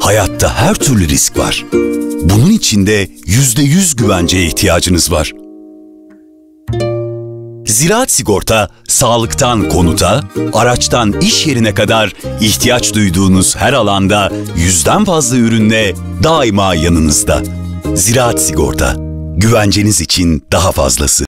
Hayatta her türlü risk var. Bunun için de %100 güvenceye ihtiyacınız var. Ziraat Sigorta, sağlıktan konuta, araçtan iş yerine kadar ihtiyaç duyduğunuz her alanda yüzden fazla ürünle daima yanınızda. Ziraat Sigorta, güvenceniz için daha fazlası.